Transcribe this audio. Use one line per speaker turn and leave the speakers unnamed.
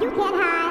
you can't hide.